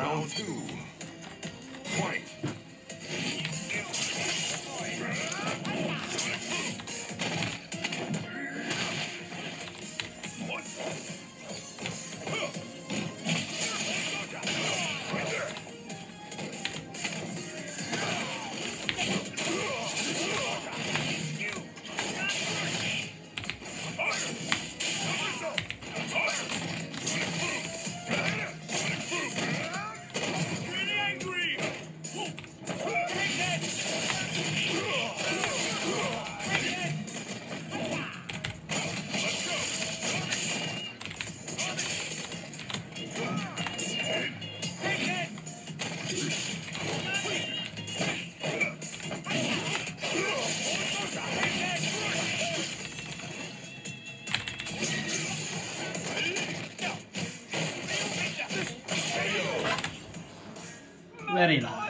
Round two. Fight. Very nice.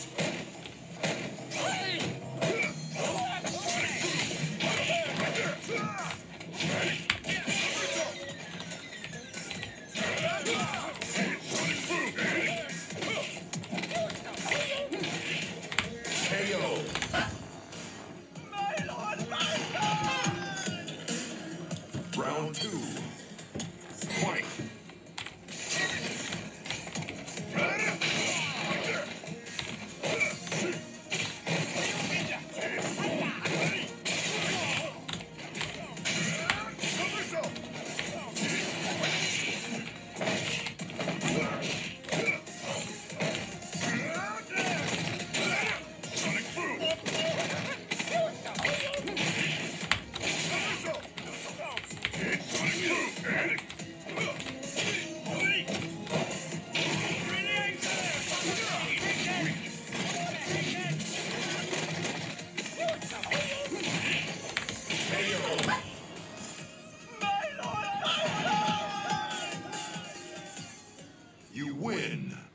Yeah. You win.